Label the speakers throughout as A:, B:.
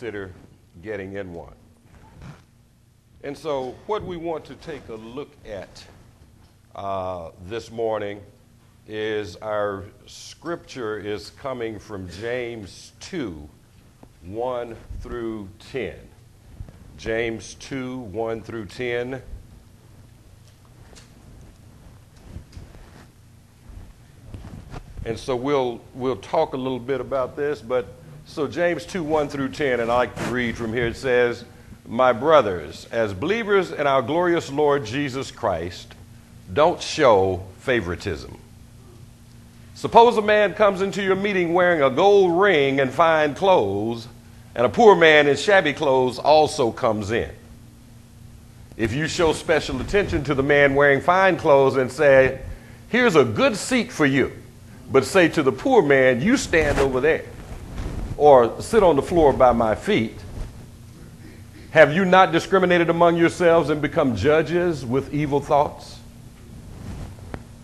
A: consider getting in one. And so, what we want to take a look at uh, this morning is our scripture is coming from James 2 1 through 10. James 2 1 through 10. And so we'll, we'll talk a little bit about this, but so James 2 1 through 10, and I like to read from here. It says, My brothers, as believers in our glorious Lord Jesus Christ, don't show favoritism. Suppose a man comes into your meeting wearing a gold ring and fine clothes, and a poor man in shabby clothes also comes in. If you show special attention to the man wearing fine clothes and say, Here's a good seat for you, but say to the poor man, You stand over there, or sit on the floor by my feet, have you not discriminated among yourselves and become judges with evil thoughts?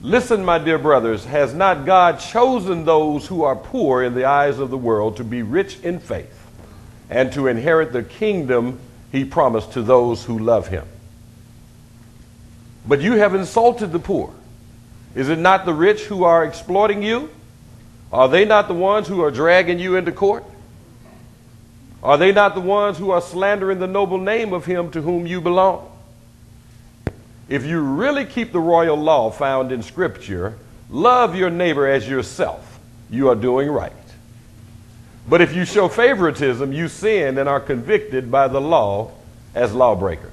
A: Listen, my dear brothers, has not God chosen those who are poor in the eyes of the world to be rich in faith and to inherit the kingdom he promised to those who love him? But you have insulted the poor. Is it not the rich who are exploiting you? Are they not the ones who are dragging you into court? Are they not the ones who are slandering the noble name of him to whom you belong? If you really keep the royal law found in Scripture, love your neighbor as yourself, you are doing right. But if you show favoritism, you sin and are convicted by the law as lawbreakers.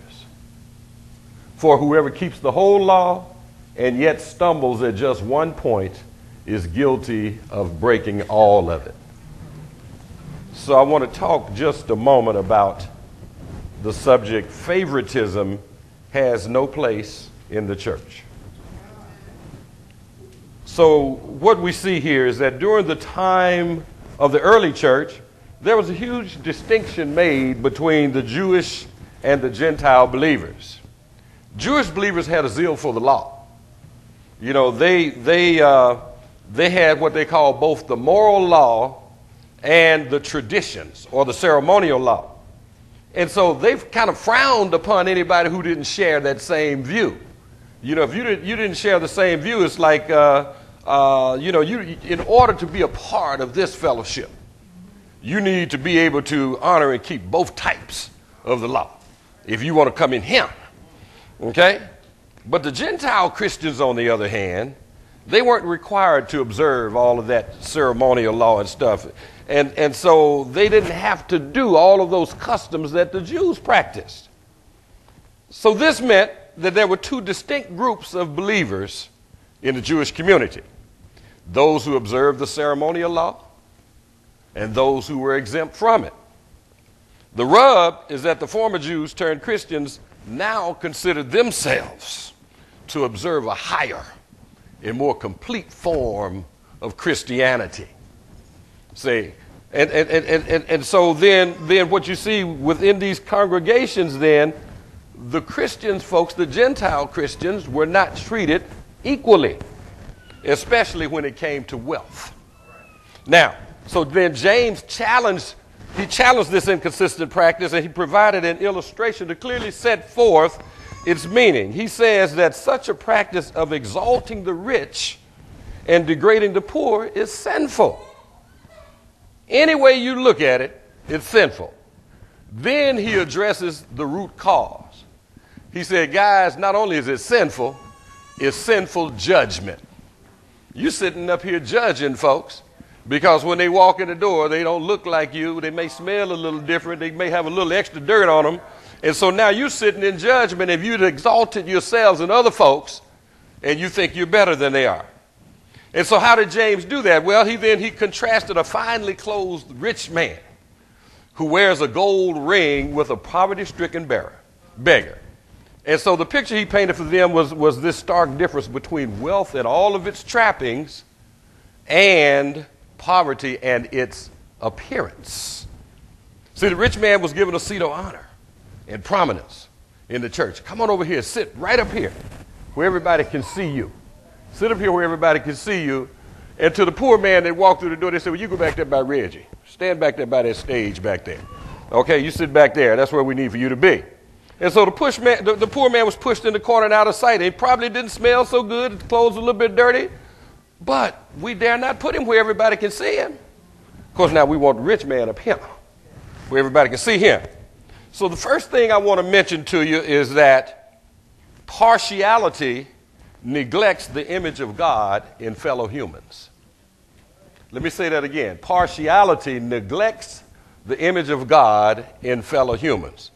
A: For whoever keeps the whole law and yet stumbles at just one point is guilty of breaking all of it. So I want to talk just a moment about the subject favoritism has no place in the church. So, what we see here is that during the time of the early church, there was a huge distinction made between the Jewish and the Gentile believers. Jewish believers had a zeal for the law. You know, they, they, uh, they had what they call both the moral law and the traditions or the ceremonial law. And so they've kind of frowned upon anybody who didn't share that same view. You know, if you, did, you didn't share the same view, it's like, uh, uh, you know, you, in order to be a part of this fellowship, you need to be able to honor and keep both types of the law if you want to come in here. Okay? But the Gentile Christians, on the other hand, they weren't required to observe all of that ceremonial law and stuff. And, and so they didn't have to do all of those customs that the Jews practiced. So this meant that there were two distinct groups of believers in the Jewish community those who observed the ceremonial law and those who were exempt from it. The rub is that the former Jews turned Christians now considered themselves to observe a higher and more complete form of Christianity. See, and, and, and, and, and so then, then what you see within these congregations, then, the Christians, folks, the Gentile Christians, were not treated equally, especially when it came to wealth. Now, so then James challenged, he challenged this inconsistent practice and he provided an illustration to clearly set forth its meaning. He says that such a practice of exalting the rich and degrading the poor is sinful. Any way you look at it, it's sinful. Then he addresses the root cause. He said, guys, not only is it sinful, it's sinful judgment. You sitting up here judging folks because when they walk in the door, they don't look like you. They may smell a little different. They may have a little extra dirt on them. And so now you're sitting in judgment. If you'd exalted yourselves and other folks, and you think you're better than they are. And so how did James do that? Well, he then he contrasted a finely clothed rich man who wears a gold ring with a poverty-stricken beggar. beggar. And so the picture he painted for them was, was this stark difference between wealth and all of its trappings and poverty and its appearance. See, the rich man was given a seat of honor and prominence in the church. Come on over here, sit right up here where everybody can see you. Sit up here where everybody can see you. And to the poor man that walked through the door, they said, Well, you go back there by Reggie. Stand back there by that stage back there. Okay, you sit back there. That's where we need for you to be. And so the, push man, the, the poor man was pushed in the corner and out of sight. He probably didn't smell so good. His clothes were a little bit dirty. But we dare not put him where everybody can see him. Of course, now we want the rich man up here where everybody can see him. So the first thing I want to mention to you is that partiality neglects the image of God in fellow humans. Let me say that again. Partiality neglects the image of God in fellow humans.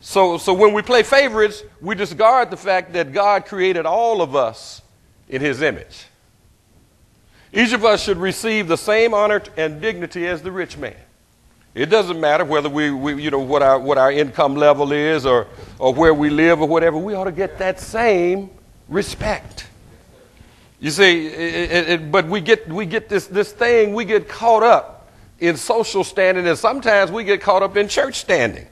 A: So, so when we play favorites, we discard the fact that God created all of us in his image. Each of us should receive the same honor and dignity as the rich man. It doesn't matter whether we, we, you know, what our, what our income level is or, or where we live or whatever. We ought to get that same respect. You see, it, it, but we get, we get this, this thing, we get caught up in social standing, and sometimes we get caught up in church standing.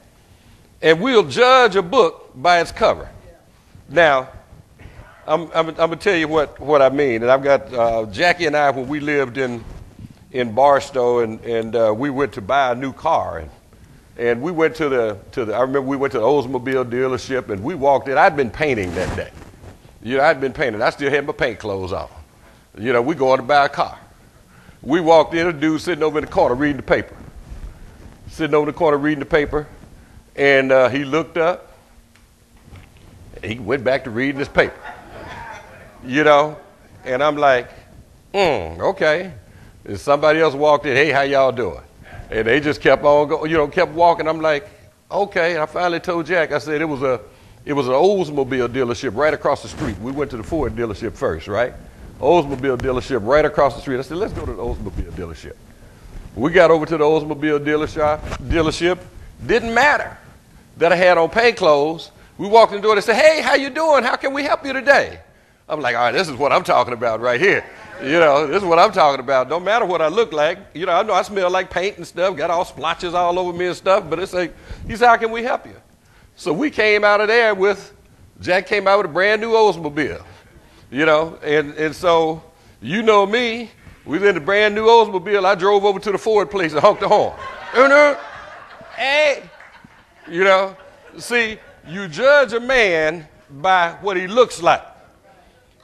A: And we'll judge a book by its cover. Now, I'm, I'm, I'm going to tell you what, what I mean. And I've got uh, Jackie and I, when we lived in in Barstow, and, and uh, we went to buy a new car. And, and we went to the, to the, I remember we went to the Oldsmobile dealership, and we walked in. I'd been painting that day. You know, I'd been painting. I still had my paint clothes on. You know, we going to buy a car. We walked in, a dude sitting over in the corner reading the paper. Sitting over in the corner reading the paper, and uh, he looked up. He went back to reading his paper. You know, and I'm like, hmm, okay. And somebody else walked in, hey, how y'all doing? And they just kept on going, you know, kept walking. I'm like, okay. I finally told Jack, I said it was a it was an Oldsmobile dealership right across the street. We went to the Ford dealership first, right? Oldsmobile dealership right across the street. I said, let's go to the Oldsmobile dealership. We got over to the Oldsmobile dealership. Dealership didn't matter that I had on paint clothes. We walked in the door. They said, "Hey, how you doing? How can we help you today?" I'm like, "All right, this is what I'm talking about right here." You know, this is what I'm talking about. Don't matter what I look like. You know, I know I smell like paint and stuff, got all splotches all over me and stuff, but it's like, he said, How can we help you? So we came out of there with, Jack came out with a brand new Oldsmobile. You know, and, and so you know me, we was in the brand new Oldsmobile. I drove over to the Ford place and honked the horn. hey, you know, see, you judge a man by what he looks like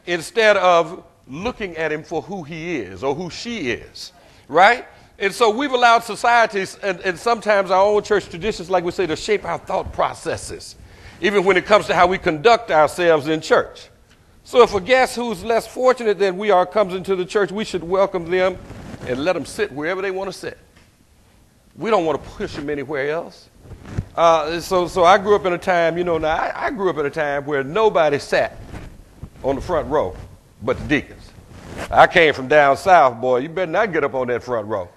A: instead of looking at him for who he is or who she is, right? And so we've allowed societies and, and, sometimes our own church traditions, like we say, to shape our thought processes, even when it comes to how we conduct ourselves in church. So if a guest who's less fortunate than we are comes into the church, we should welcome them and let them sit wherever they want to sit. We don't want to push them anywhere else. Uh, so, so I grew up in a time, you know, now I, I grew up in a time where nobody sat on the front row but the deacons. I came from down south, boy. You better not get up on that front row.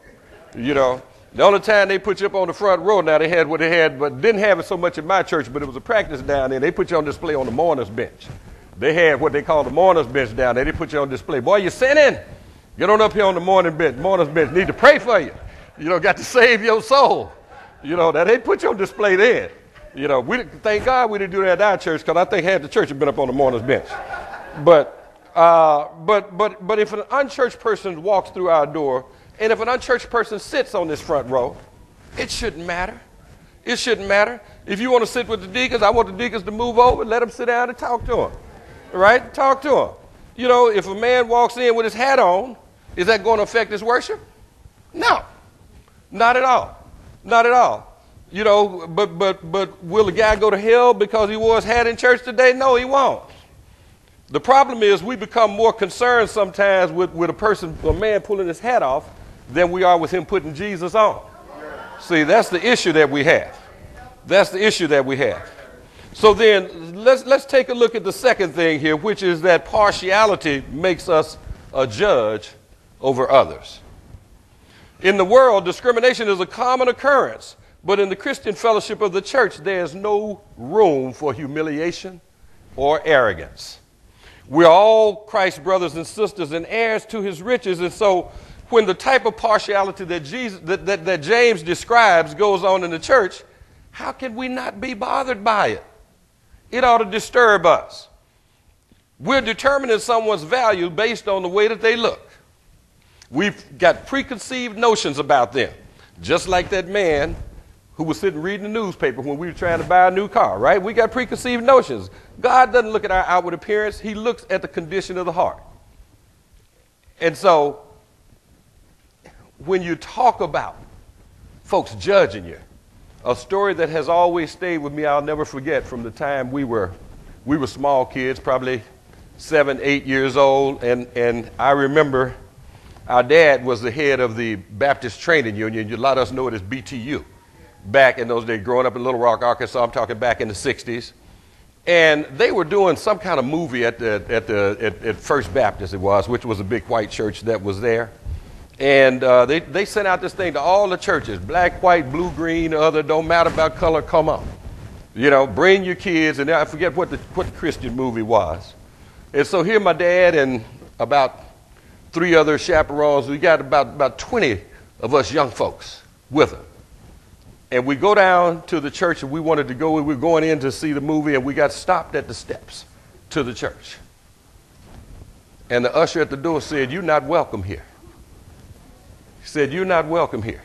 A: You know, the only time they put you up on the front row, now they had what they had, but didn't have it so much in my church, but it was a practice down there. They put you on display on the mourner's bench. They had what they call the mourner's bench down there. They put you on display. Boy, you're sinning. Get on up here on the morning bench, mourner's bench. Need to pray for you. You know, got to save your soul. You know, that they put you on display there. You know, we thank God we didn't do that at our church because I think half the church had been up on the mourner's bench. But uh, but, but, but if an unchurched person walks through our door, and if an unchurched person sits on this front row, it shouldn't matter. It shouldn't matter. If you want to sit with the deacons, I want the deacons to move over, let them sit down and talk to them. Right? Talk to them. You know, if a man walks in with his hat on, is that going to affect his worship? No. Not at all. Not at all. You know, but but but will the guy go to hell because he wore his hat in church today? No, he won't. The problem is we become more concerned sometimes with, with a person, a man pulling his hat off, than we are with him putting Jesus on. See, that's the issue that we have. That's the issue that we have. So then let's, let's take a look at the second thing here, which is that partiality makes us a judge over others. In the world, discrimination is a common occurrence, but in the Christian fellowship of the church, there's no room for humiliation or arrogance. We're all Christ's brothers and sisters and heirs to his riches. And so when the type of partiality that, Jesus, that, that, that James describes goes on in the church, how can we not be bothered by it? It ought to disturb us. We're determining someone's value based on the way that they look. We've got preconceived notions about them, just like that man who was sitting reading the newspaper when we were trying to buy a new car, right? We got preconceived notions. God doesn't look at our outward appearance, He looks at the condition of the heart. And so, when you talk about folks judging you, a story that has always stayed with me, I'll never forget from the time we were, we were small kids, probably seven, eight years old, and, and I remember our dad was the head of the Baptist Training Union. A lot of us know it as BTU. Back in those days, growing up in Little Rock, Arkansas, I'm talking back in the 60s. And they were doing some kind of movie at, the, at, the, at, at First Baptist, it was, which was a big white church that was there. And uh, they, they sent out this thing to all the churches black, white, blue, green, other, don't matter about color, come on. You know, bring your kids. And I forget what the, what the Christian movie was. And so here my dad and about three other chaperones, we got about, about 20 of us young folks with them. And we go down to the church and we wanted to go, we were going in to see the movie and we got stopped at the steps to the church. And the usher at the door said, You're not welcome here. He said, You're not welcome here.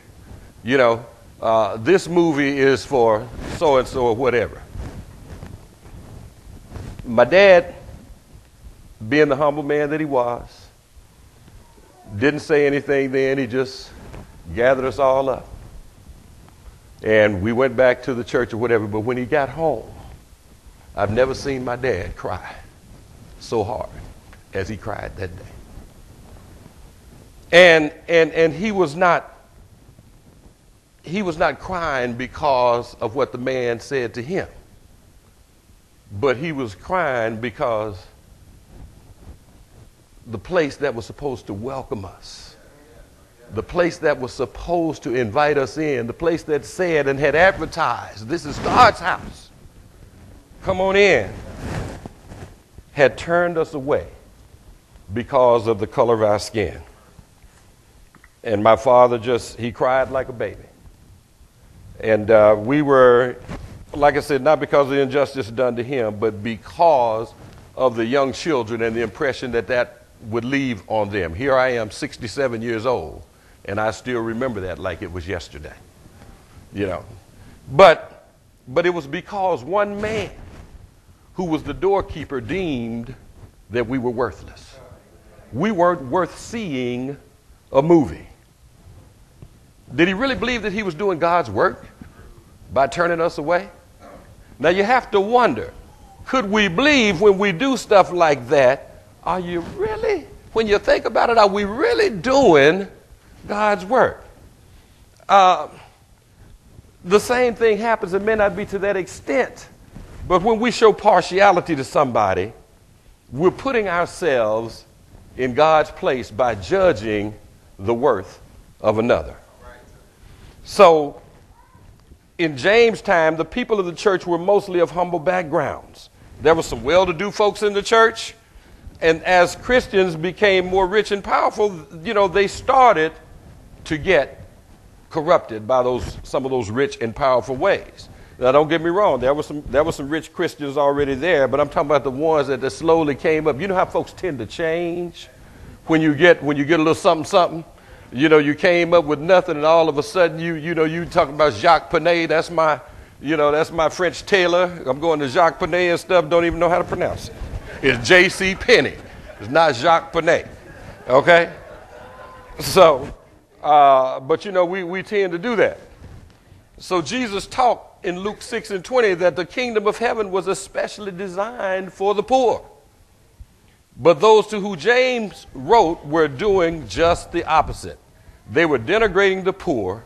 A: You know, uh, this movie is for so and so or whatever. My dad, being the humble man that he was, didn't say anything then. He just gathered us all up. And we went back to the church or whatever. But when he got home, I've never seen my dad cry so hard as he cried that day. And, and, and he was not he was not crying because of what the man said to him. But he was crying because the place that was supposed to welcome us the place that was supposed to invite us in, the place that said and had advertised, this is God's house. Come on in, had turned us away because of the color of our skin. And my father just, he cried like a baby. And uh, we were, like I said, not because of the injustice done to him, but because of the young children and the impression that that would leave on them. Here I am, 67 years old and I still remember that like it was yesterday. You know. But but it was because one man who was the doorkeeper deemed that we were worthless. We weren't worth seeing a movie. Did he really believe that he was doing God's work by turning us away? Now you have to wonder could we believe when we do stuff like that? Are you really, when you think about it, are we really doing God's work. Uh, the same thing happens. It may not be to that extent, but when we show partiality to somebody, we're putting ourselves in God's place by judging the worth of another. So, in James' time, the people of the church were mostly of humble backgrounds. There were some well to do folks in the church, and as Christians became more rich and powerful, you know, they started to get corrupted by those, some of those rich and powerful ways. Now, don't get me wrong, there were, some, there were some rich Christians already there, but I'm talking about the ones that, that slowly came up. You know how folks tend to change when you get, when you get a little something, something? You know, you came up with nothing, and all of a sudden, you, you know, you talking about Jacques Panay, that's my, you know, that's my French tailor. I'm going to Jacques Panay and stuff, don't even know how to pronounce it. It's J.C. Penney. It's not Jacques Panay. Okay? So, uh, but you know, we, we tend to do that. So Jesus taught in Luke 6 and 20 that the kingdom of heaven was especially designed for the poor. But those to whom James wrote were doing just the opposite. They were denigrating the poor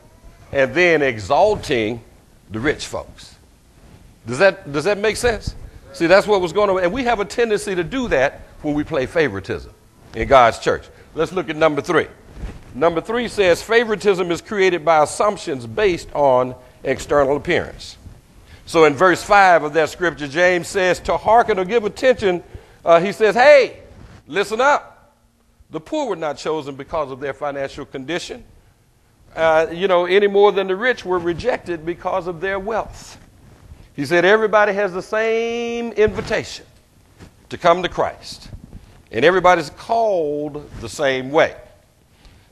A: and then exalting the rich folks. Does that, does that make sense? See, that's what was going on. And we have a tendency to do that when we play favoritism in God's church. Let's look at number three. Number three says favoritism is created by assumptions based on external appearance. So in verse 5 of that scripture, James says, To hearken or give attention, uh, he says, Hey, listen up. The poor were not chosen because of their financial condition, uh, you know, any more than the rich were rejected because of their wealth. He said, Everybody has the same invitation to come to Christ, and everybody's called the same way.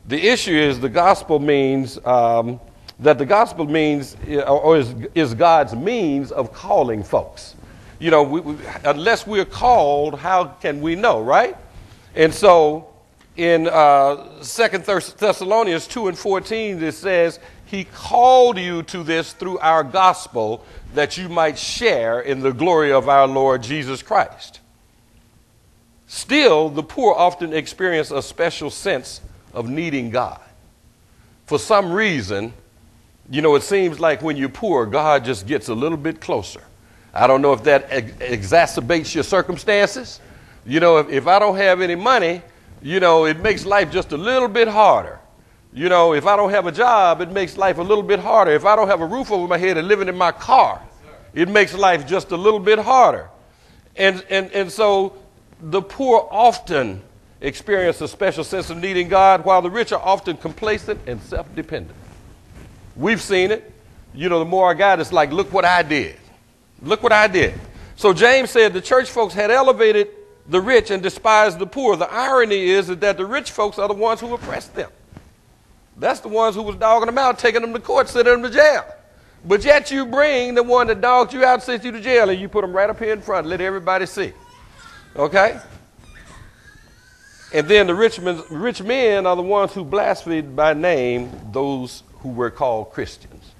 A: The issue is the gospel means um, that the gospel means, or is, is God's means of calling folks. You know, we, we, unless we're called, how can we know, right? And so in uh, 2 Thessalonians 2 and 14, it says, He called you to this through our gospel that you might share in the glory of our Lord Jesus Christ. Still, the poor often experience a special sense of needing God. For some reason, you know, it seems like when you're poor, God just gets a little bit closer. I don't know if that ex- exacerbates your circumstances. You know, if, if I don't have any money, you know, it makes life just a little bit harder. You know, if I don't have a job, it makes life a little bit harder. If I don't have a roof over my head and living in my car, it makes life just a little bit harder. And, and, and so the poor often experience a special sense of needing God, while the rich are often complacent and self dependent. We've seen it. You know, the more I got, it's like, look what I did. Look what I did. So James said the church folks had elevated the rich and despised the poor. The irony is that the rich folks are the ones who oppressed them. That's the ones who was dogging them out, taking them to court, sending them to jail. But yet you bring the one that dogged you out, sent you to jail, and you put them right up here in front, let everybody see. Okay? And then the rich men, rich men are the ones who blasphemed by name those who were called Christians.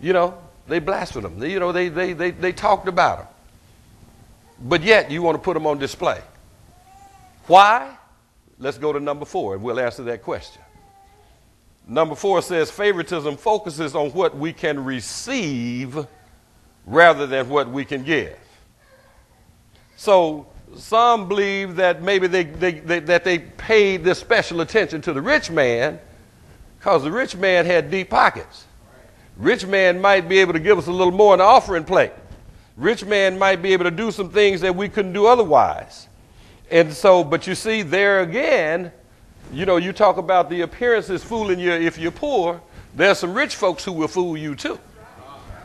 A: You know, they blasphemed them. They, you know, they, they, they, they talked about them. But yet you want to put them on display. Why? Let's go to number four and we'll answer that question. Number four says favoritism focuses on what we can receive rather than what we can give. So some believe that maybe they, they, they, that they paid this special attention to the rich man because the rich man had deep pockets. Rich man might be able to give us a little more in the offering plate. Rich man might be able to do some things that we couldn't do otherwise. And so, but you see, there again, you know, you talk about the appearances fooling you if you're poor. There's some rich folks who will fool you too.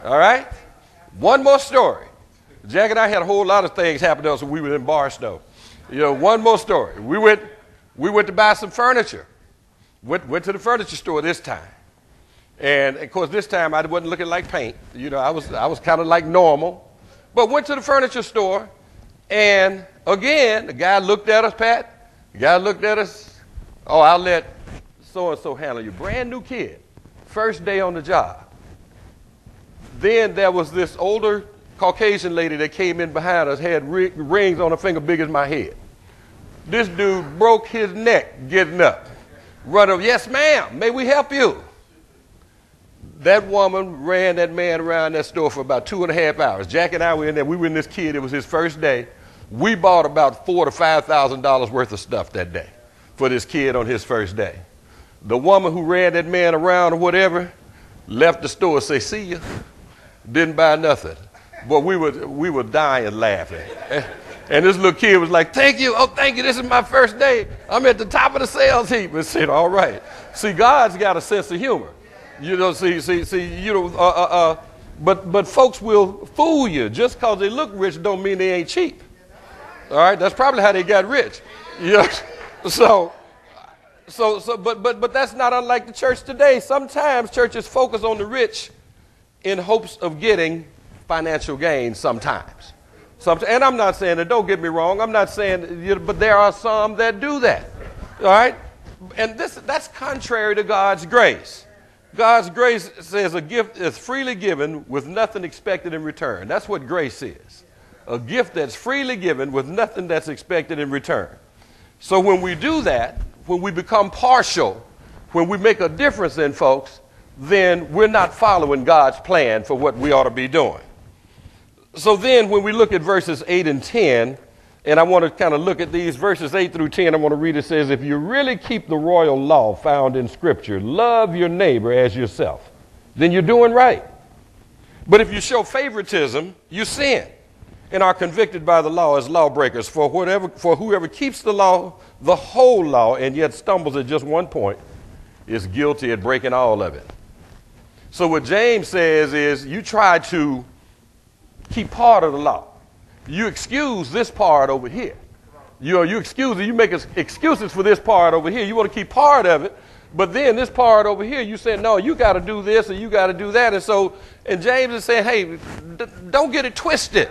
A: All right? One more story. Jack and I had a whole lot of things happen to us when we were in Barstow. You know, one more story. We went, we went to buy some furniture. Went, went to the furniture store this time. And of course, this time I wasn't looking like paint. You know, I was, I was kind of like normal. But went to the furniture store, and again, the guy looked at us, Pat. The guy looked at us. Oh, I'll let so and so handle you. Brand new kid, first day on the job. Then there was this older Caucasian lady that came in behind us, had rings on her finger big as my head. This dude broke his neck getting up. Run up, yes, ma'am, may we help you? That woman ran that man around that store for about two and a half hours. Jack and I were in there. We were in this kid. It was his first day. We bought about four to five thousand dollars worth of stuff that day for this kid on his first day. The woman who ran that man around or whatever left the store. Say, see ya, Didn't buy nothing. But we were, we were dying laughing. And this little kid was like, Thank you. Oh, thank you. This is my first day. I'm at the top of the sales heap. And said, All right. See, God's got a sense of humor. You know, see, see, see, you know, uh, uh, uh, but, but folks will fool you. Just because they look rich don't mean they ain't cheap. All right? That's probably how they got rich. Know? So, so, so, but, but, but that's not unlike the church today. Sometimes churches focus on the rich in hopes of getting financial gain sometimes. And I'm not saying that, don't get me wrong, I'm not saying, but there are some that do that. All right? And this, that's contrary to God's grace. God's grace says a gift is freely given with nothing expected in return. That's what grace is a gift that's freely given with nothing that's expected in return. So when we do that, when we become partial, when we make a difference in folks, then we're not following God's plan for what we ought to be doing so then when we look at verses 8 and 10, and I want to kind of look at these verses 8 through 10, I want to read it says, If you really keep the royal law found in Scripture, love your neighbor as yourself, then you're doing right. But if you show favoritism, you sin and are convicted by the law as lawbreakers. For, whatever, for whoever keeps the law, the whole law, and yet stumbles at just one point, is guilty at breaking all of it. So what James says is you try to keep part of the law. You excuse this part over here. You, you excuse it, you make excuses for this part over here. You want to keep part of it, But then this part over here, you said, no, you got to do this and you got to do that. And so, and James is saying, hey, d- don't get it twisted.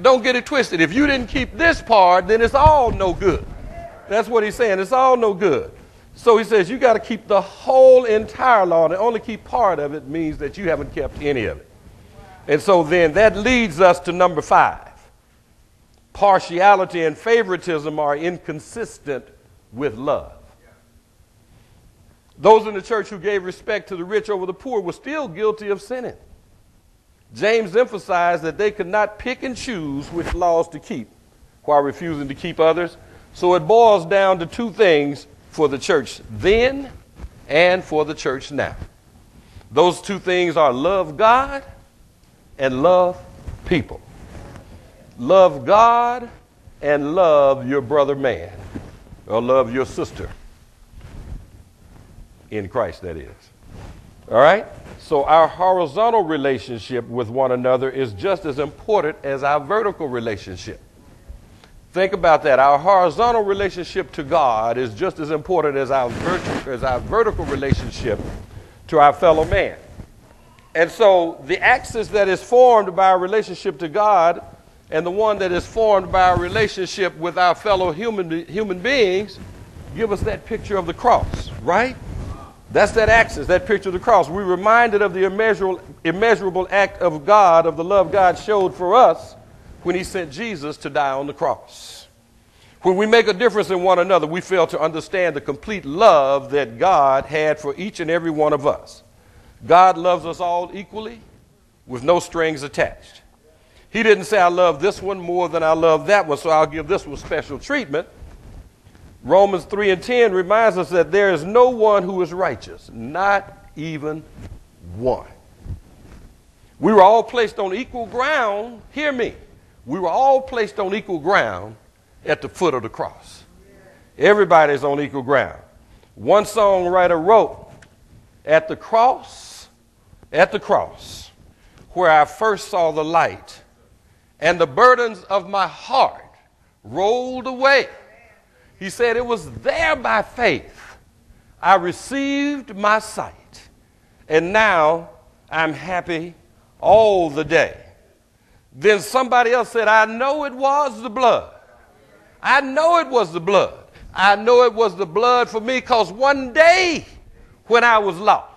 A: Don't get it twisted. If you didn't keep this part, then it's all no good. That's what he's saying. It's all no good. So he says, you got to keep the whole entire law, and only keep part of it means that you haven't kept any of it. And so then that leads us to number five. Partiality and favoritism are inconsistent with love. Those in the church who gave respect to the rich over the poor were still guilty of sinning. James emphasized that they could not pick and choose which laws to keep while refusing to keep others. So it boils down to two things for the church then and for the church now. Those two things are love God and love people. Love God and love your brother man, or love your sister in Christ, that is. All right? So our horizontal relationship with one another is just as important as our vertical relationship. Think about that. Our horizontal relationship to God is just as important as our, vertical, as our vertical relationship to our fellow man. And so the axis that is formed by our relationship to God and the one that is formed by our relationship with our fellow human, human beings give us that picture of the cross, right? That's that axis, that picture of the cross. We're reminded of the immeasurable, immeasurable act of God, of the love God showed for us when He sent Jesus to die on the cross. When we make a difference in one another, we fail to understand the complete love that God had for each and every one of us. God loves us all equally with no strings attached. He didn't say, I love this one more than I love that one, so I'll give this one special treatment. Romans 3 and 10 reminds us that there is no one who is righteous, not even one. We were all placed on equal ground. Hear me. We were all placed on equal ground at the foot of the cross. Everybody's on equal ground. One songwriter wrote, At the cross, at the cross, where I first saw the light, and the burdens of my heart rolled away. He said, It was there by faith I received my sight, and now I'm happy all the day. Then somebody else said, I know it was the blood. I know it was the blood. I know it was the blood for me because one day when I was lost,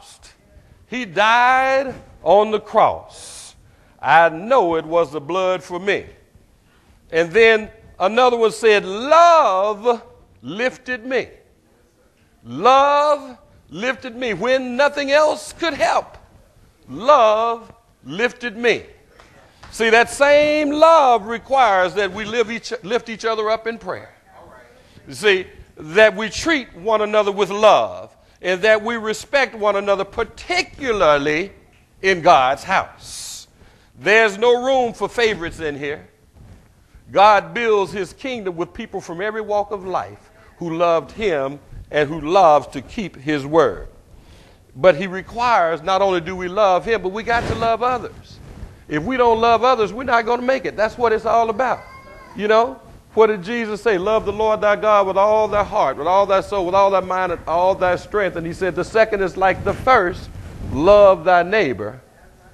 A: he died on the cross. I know it was the blood for me. And then another one said, Love lifted me. Love lifted me when nothing else could help. Love lifted me. See, that same love requires that we each, lift each other up in prayer. You see, that we treat one another with love and that we respect one another, particularly in God's house. There's no room for favorites in here. God builds his kingdom with people from every walk of life who loved him and who loves to keep his word. But he requires not only do we love him, but we got to love others. If we don't love others, we're not going to make it. That's what it's all about. You know? What did Jesus say? Love the Lord thy God with all thy heart, with all thy soul, with all thy mind, and all thy strength. And he said, the second is like the first love thy neighbor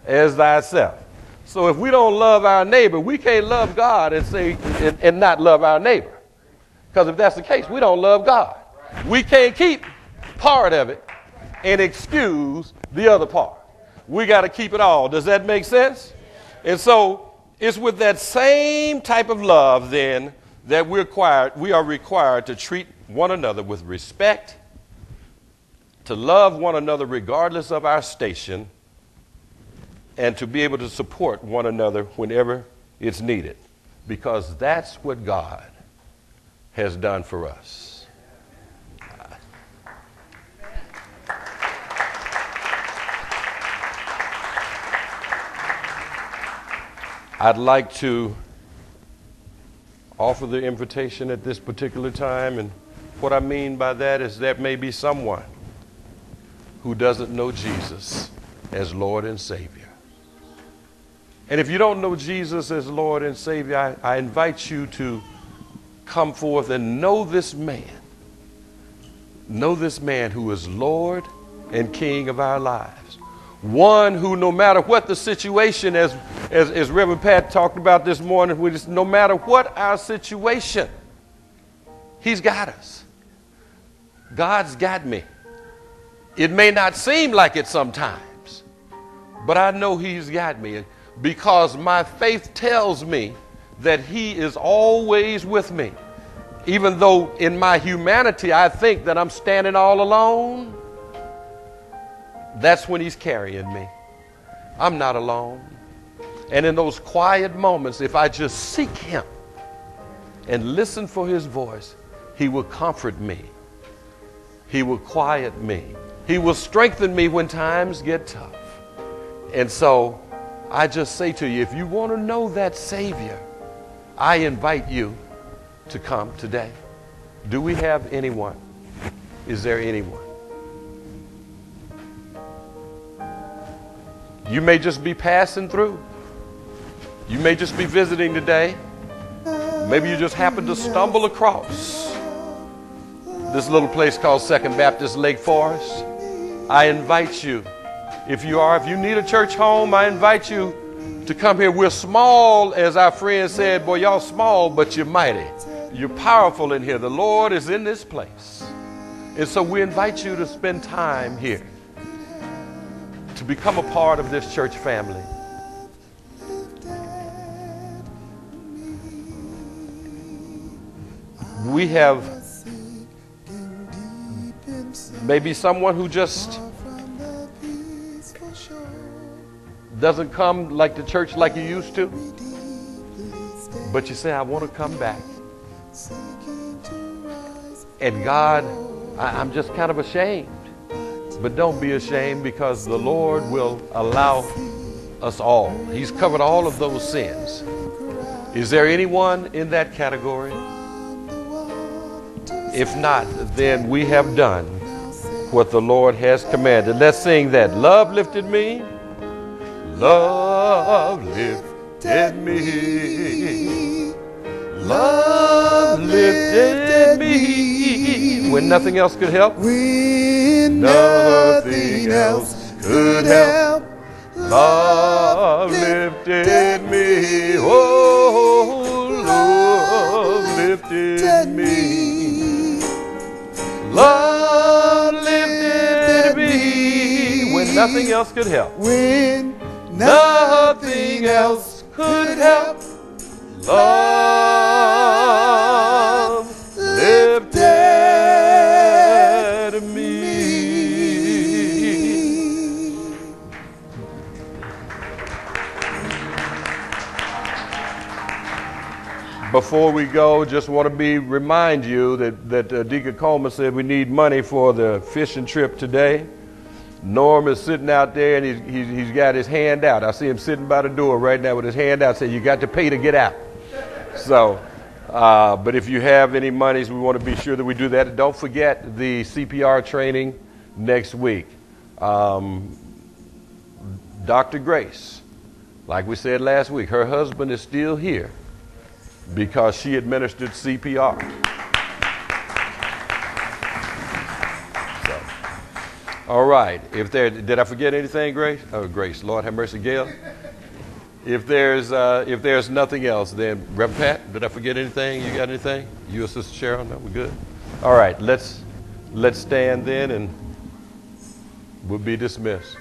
A: as thyself. So if we don't love our neighbor, we can't love God and say and, and not love our neighbor. Because if that's the case, we don't love God. We can't keep part of it and excuse the other part. We got to keep it all. Does that make sense? And so it's with that same type of love then that we're required, we are required to treat one another with respect, to love one another regardless of our station, and to be able to support one another whenever it's needed. Because that's what God has done for us. I'd like to offer the invitation at this particular time, and what I mean by that is that may be someone who doesn't know Jesus as Lord and Savior. And if you don't know Jesus as Lord and Savior, I, I invite you to come forth and know this man know this man who is Lord and King of our lives. One who, no matter what the situation, as, as, as Reverend Pat talked about this morning, we just, no matter what our situation, He's got us. God's got me. It may not seem like it sometimes, but I know He's got me because my faith tells me that He is always with me. Even though in my humanity I think that I'm standing all alone, that's when He's carrying me. I'm not alone. And in those quiet moments, if I just seek Him and listen for His voice, He will comfort me. He will quiet me. He will strengthen me when times get tough. And so I just say to you if you want to know that Savior, I invite you to come today. Do we have anyone? Is there anyone? You may just be passing through. You may just be visiting today. Maybe you just happen to stumble across this little place called Second Baptist Lake Forest. I invite you, if you are, if you need a church home, I invite you to come here. We're small, as our friend said, boy, y'all small, but you're mighty. You're powerful in here. The Lord is in this place. And so we invite you to spend time here, to become a part of this church family. We have Maybe someone who just doesn't come like the church like you used to. But you say, I want to come back. And God, I, am just kind of ashamed. But don't be ashamed because the Lord will allow us all. He's covered all of those sins. Is there anyone in that category? If not, then we have done what the Lord has commanded. Let's sing that. Love lifted me. Love lifted me. Love lifted me. When nothing else could help.
B: When nothing else could help.
A: Love lifted me. Oh, love lifted me. Love lifted me when nothing else could help.
B: When nothing else could help.
A: Love Before we go, just want to be remind you that, that uh, Deacon Coleman said we need money for the fishing trip today. Norm is sitting out there and he's, he's, he's got his hand out. I see him sitting by the door right now with his hand out saying, You got to pay to get out. So, uh, but if you have any monies, we want to be sure that we do that. don't forget the CPR training next week. Um, Dr. Grace, like we said last week, her husband is still here because she administered CPR. All right. If there, did I forget anything, Grace? Oh, Grace. Lord have mercy, Gail. If there's uh, if there's nothing else, then Reverend Pat, did I forget anything? You got anything? You and Sister Cheryl? No, we're good. All right. Let's let's stand then, and we'll be dismissed.